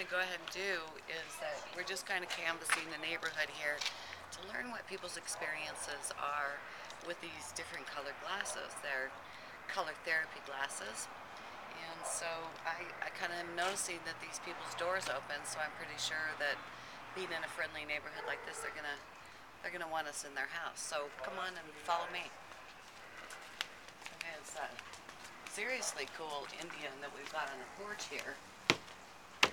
going to go ahead and do is that we're just kind of canvassing the neighborhood here to learn what people's experiences are with these different colored glasses. They're color therapy glasses. And so I, I kind of am noticing that these people's doors open, so I'm pretty sure that being in a friendly neighborhood like this, they're gonna they're gonna want us in their house. So come on and follow me. Okay, it's a seriously cool Indian that we've got on the porch here.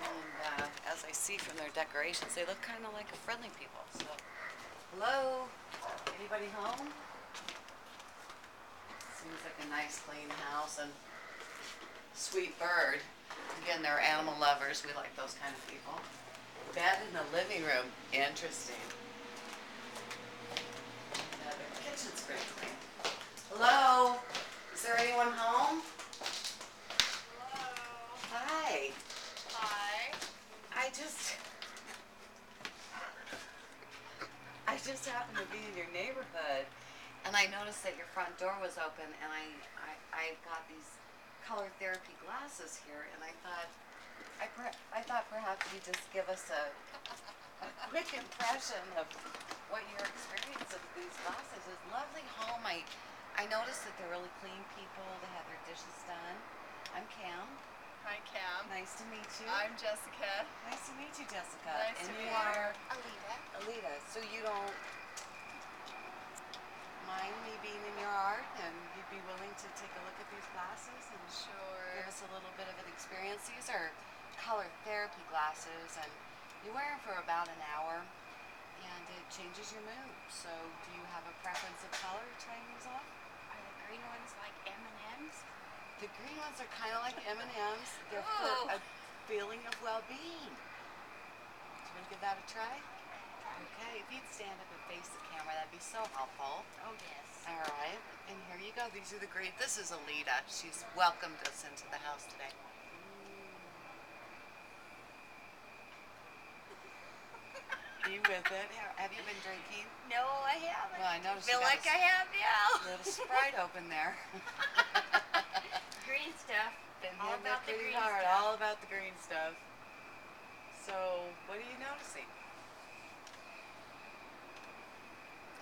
And uh, as I see from their decorations, they look kind of like friendly people. So, hello, anybody home? Seems like a nice clean house and sweet bird. Again, they're animal lovers. We like those kind of people. Bed in the living room. Interesting. Yeah, the kitchen's pretty clean. Hello? Is there anyone home? Hi. Hi. I just. I just happened to be in your neighborhood and I noticed that your front door was open and I, I, I got these color therapy glasses here and I thought, I, per, I thought perhaps you'd just give us a, a quick impression of what your experience of these glasses is. Lovely home. I, I noticed that they're really clean people. They have their dishes done. I'm Cam. Hi, Cam. Nice to meet you. I'm Jessica. Nice to meet you, Jessica. Nice and to you meet you. are Alita. Alita. So you don't mind me being in your art, and you'd be willing to take a look at these glasses and Sure. give us a little bit of an experience. These are color therapy glasses, and you wear them for about an hour, and it changes your mood. So, do you have a preference of color trying these on? Are the green ones like M&M's? The green ones are kind of like M and M's. They're Oh. for a feeling of well-being. Do you want to give that a try? Okay, if you'd stand up and face the camera, that'd be so helpful. Oh, yes. All right, and here you go. These are the great. This is Alita. She's welcomed us into the house today. With it? Have you been drinking? No, I haven't. Well, I noticed Feel like a I have now. Little Sprite open there. green stuff. Been All about the green hard. stuff. All about the green stuff. So, what are you noticing?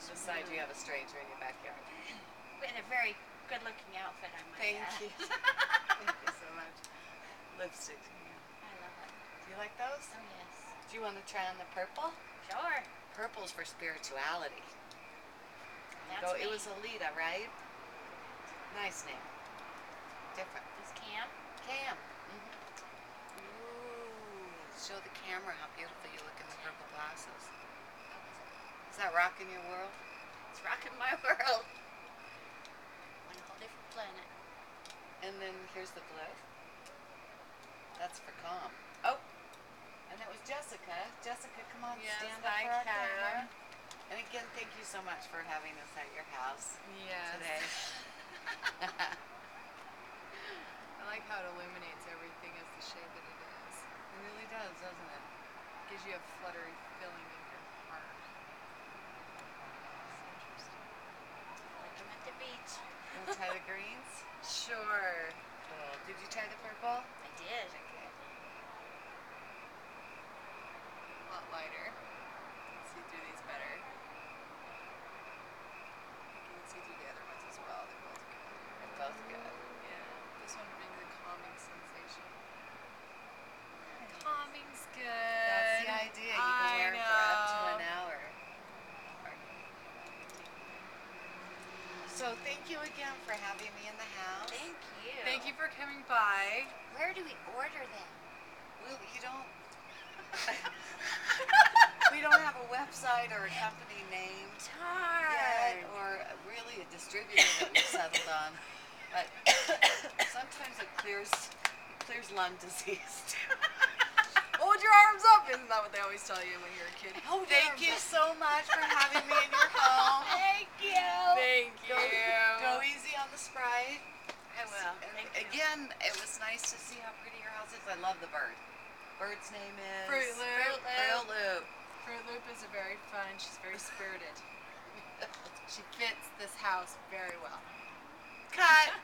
Besides, you have a stranger in your backyard. In a very good-looking outfit, I might Thank add. you. Thank you so much. Lipstick. yeah. I love it. Do you like those? Oh, yes. Do you want to try on the purple? Sure. Purple's for spirituality. That's Go. me. It was Alita, right? Nice name. Different. It's Cam? Cam. hmm Ooh. Show the camera how beautiful you look in the purple glasses. Is that rocking your world? It's rocking my world. On a whole different planet. And then here's the blue. That's for calm. Oh, and that was Jessica. Jessica, come on, Yes, stand up hi, for our camera. And again, thank you so much for having us at your house Yes. today. I like how it illuminates everything as the shade that it is. It really does, doesn't it? Gives you a fluttery feeling in your heart. It's interesting. Like I'm at the beach. Want to try the greens? Sure. Cool. Did you try the purple? I did. Okay. A lot lighter. You can see through these better. You can see through the other ones as well. They're both good. They're both good. Yeah. This one brings a calming sensation. Calming's good. That's the idea. You can I wear it for up to know. an hour. So thank you again for having me in the house. Thank you. Thank you for coming by. Where do we order them? Well, you don't. we don't have a website or a company name yet, or really a distributor that we've settled on. But sometimes it clears it clears lung disease. Hold your arms up. Isn't that what they always tell you when you're a kid? Oh, thank you so much for having me in your home. Thank It was nice to see how pretty your house is. I love the bird. Bird's name is Fruit Loop. Fruit Loop. Loop. Fruit Loop is a very fun. She's very spirited. She fits this house very well. Cut.